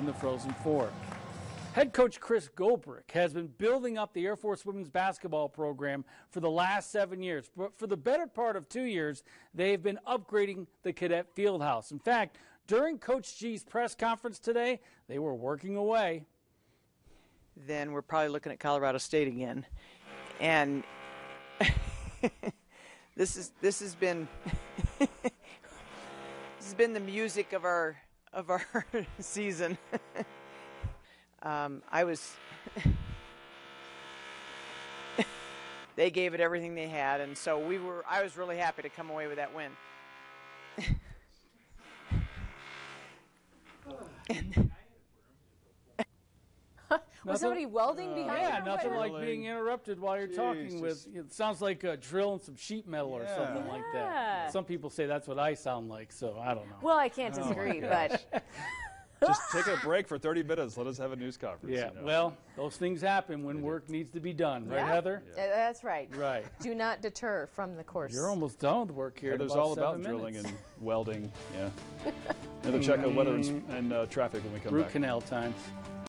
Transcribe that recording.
in the Frozen Four. Head coach Chris Gobrecht has been building up the Air Force women's basketball program for the last seven years. But for the better part of two years, they've been upgrading the cadet field house. In fact, during Coach G's press conference today, they were working away. Then we're probably looking at Colorado State again. And this is this has been this has been the music of our of our season. um, I was. they gave it everything they had, and so we were. I was really happy to come away with that win. Was somebody welding behind Yeah, you? Yeah, nothing what? like being interrupted while you're talking with. It sounds like uh, drilling some sheet metal or something like that. Some people say that's what I sound like, so I don't know. Well, I can't disagree, but Just take a break for 30 minutes. Let us have a news conference. Yeah, you know. well, those things happen when work needs to be done, right, Yeah. Heather? Uh, that's right. Right. Do not deter from the course. You're almost done with work here. in Heather's all about seven drilling and welding. Yeah. Another check of weather and, and uh, traffic when we come Root back. canal time.